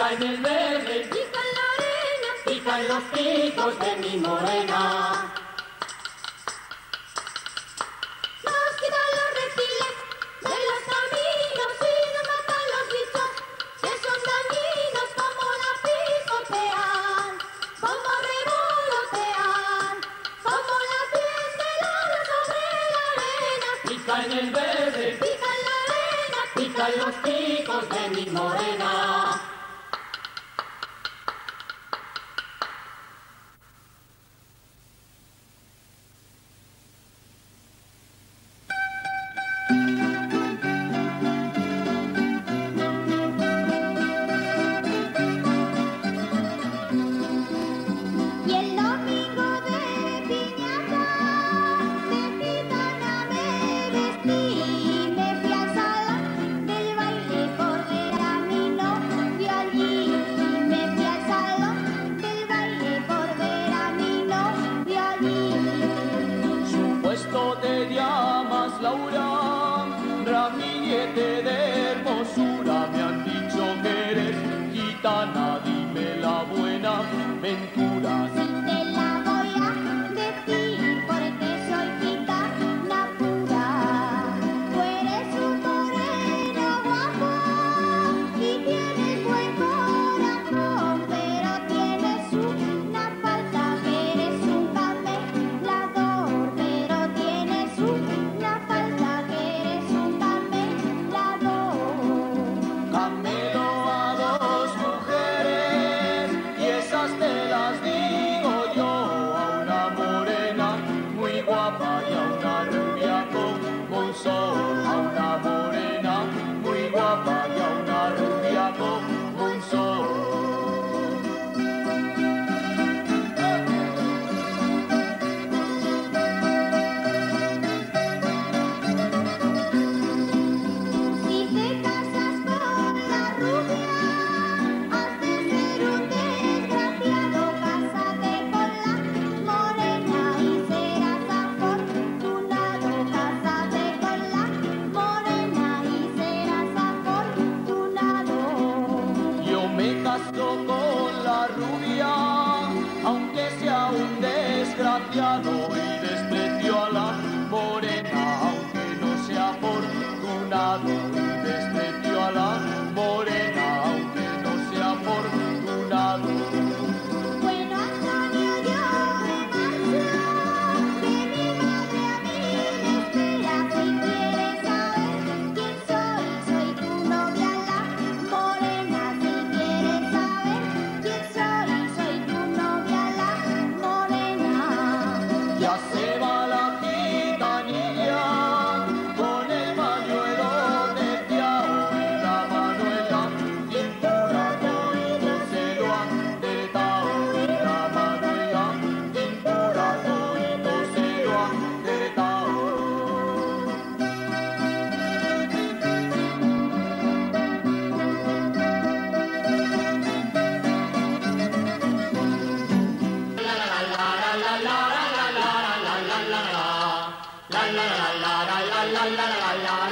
pican el verde, pican la arena, pican los picos de mi morena. Nos quitan los reptiles de los caminos y nos matan los bichos, que son dañinos como la pisotean, como revolotean, como las pies que lavan sobre la arena. Pican el verde, pican la arena, pican los picos de mi morena. gracias. la la la la.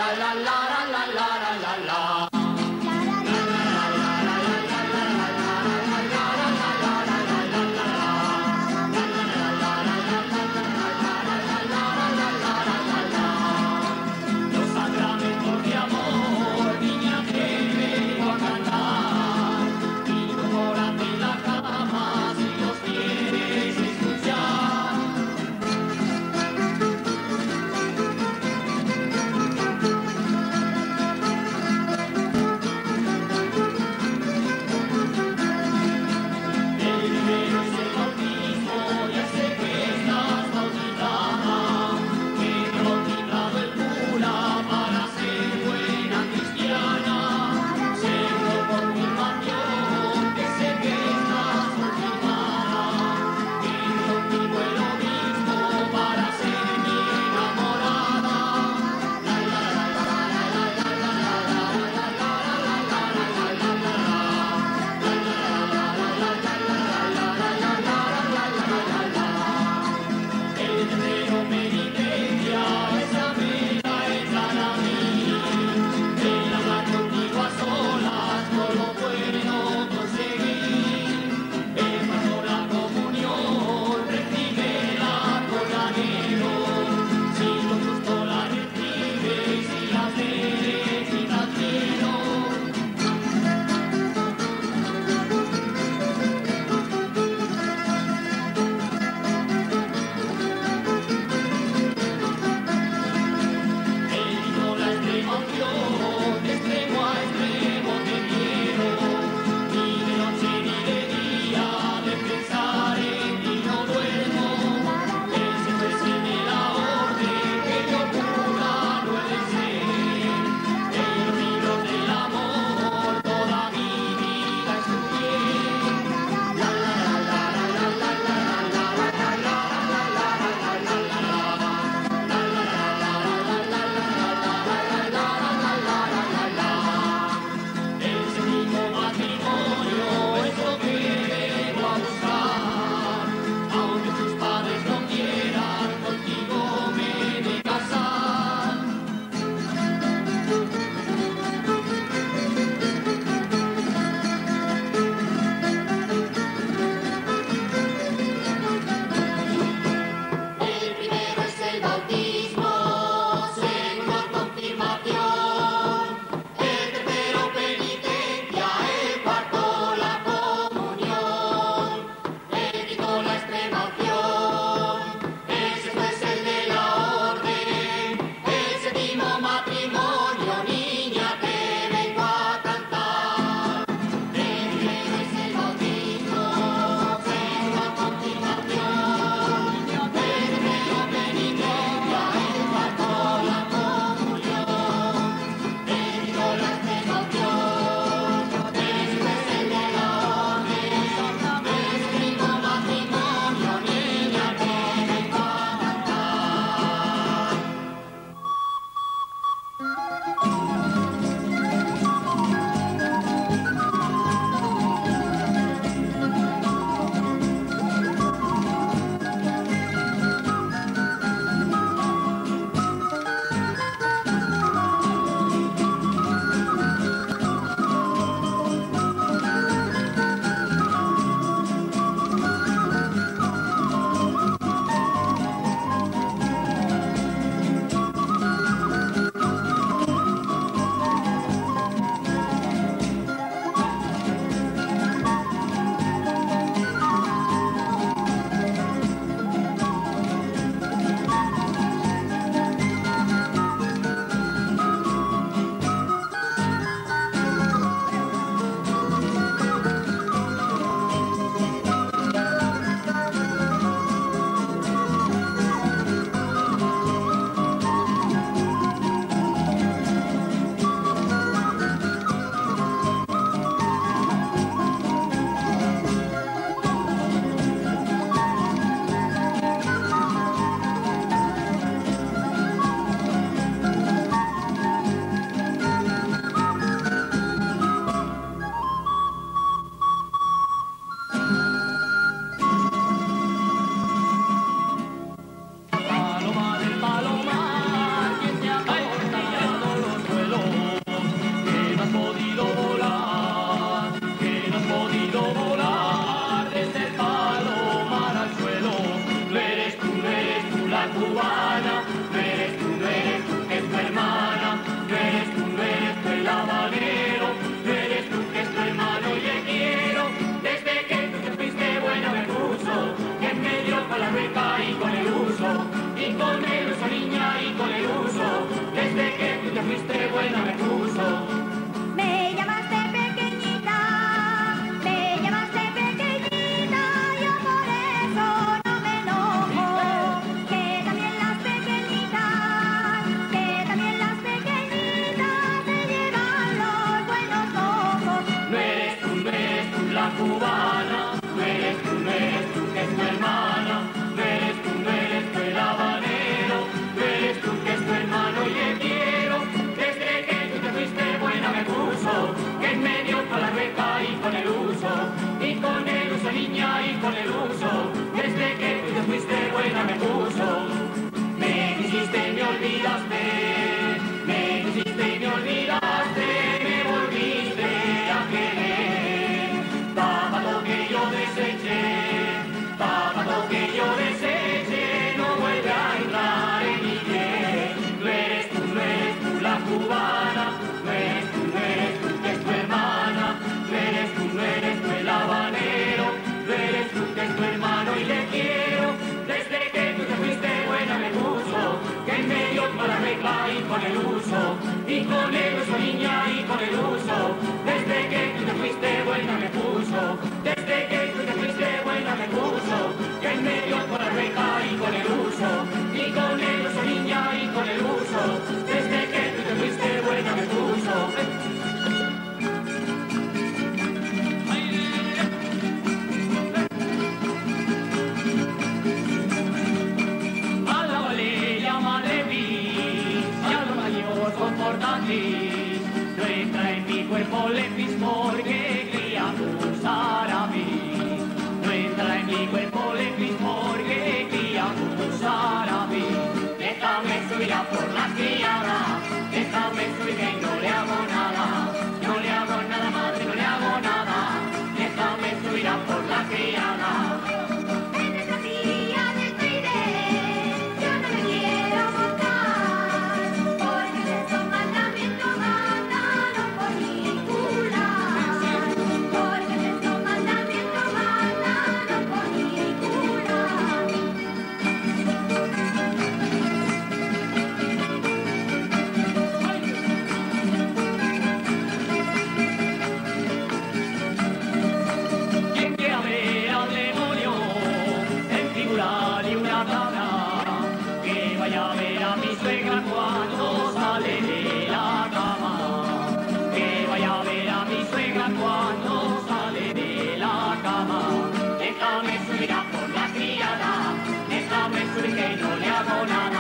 China. con la regla y con el uso, y con el uso niña y con Déjame subir a por la criada, déjame subir que no le hago nada.